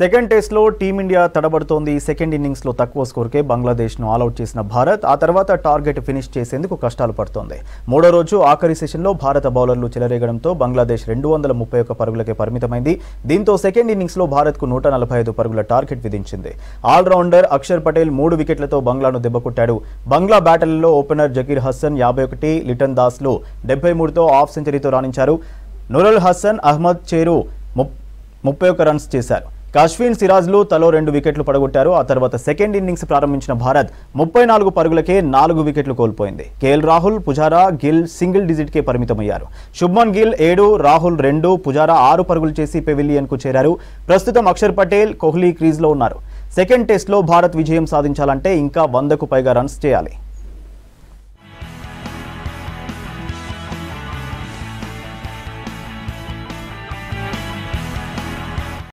Second టెస్ట్లో team India తడబడుతోంది. Second ఇన్నింగ్స్లో తక్కువ స్కోర్కే బంగ్లాదేశ్ను ఆల్అౌట్ చేసిన భారత్ ఆ తర్వాత టార్గెట్ ఫినిష్ చేసేందుకు కష్టాలు పడుతోంది. మూడో రోజు ఆఖరి సెషన్లో భారత బౌలర్లు చెలరేగడంతో బంగ్లాదేశ్ రెండు వందల ముప్పై ఒక్క పరుగులకే పరిమితమైంది. దీంతో సెకండ్ ఇన్నింగ్స్లో భారత్కు నూట నలభై ఐదు పరుగుల టార్గెట్ విధించింది. ఆల్రౌండర్ అక్షర్ పటేల్ మూడు వికెట్లతో బంగ్లాను దెబ్బకొట్టాడు బంగ్లా బ్యాటర్లలో ఓపెనర్ జకీర్ హసన్ యాభై ఒకటి లిటన్ దాస్లు డెబ్బై మూడుతో హాఫ్ సెంచరీతో రాణించారు. నురల్ హసన్ అహ్మద్ చేరు ముప్- ముప్పై ఒక్క రన్స్ చేశారు. కశ్విన్ సిరాజ్లు తలో రెండు వికెట్లు పడగొట్టారు. ఆ తర్వాత సెకండ్ ఇన్నింగ్స్ ప్రారంభించిన భారత్ ముప్పై నాలుగు పరుగులకే నాలుగు వికెట్లు కోల్పోయింది. కేఎల్ రాహుల్ పుజారా గిల్ సింగిల్ డిజిట్కే పరిమితమయ్యారు. శుభ్మన్ గిల్ ఏడు రాహుల్ రెండు పుజారా ఆరు పరుగులు చేసి పెవిలియన్కు చేరారు. ప్రస్తుతం అక్షర్ పటేల్ కోహ్లీ క్రీజ్లో ఉన్నారు. సెకండ్ టెస్ట్లో భారత్ విజయం సాధించాలంటే ఇంకా వందకు పైగా రన్స్ చేయాలి.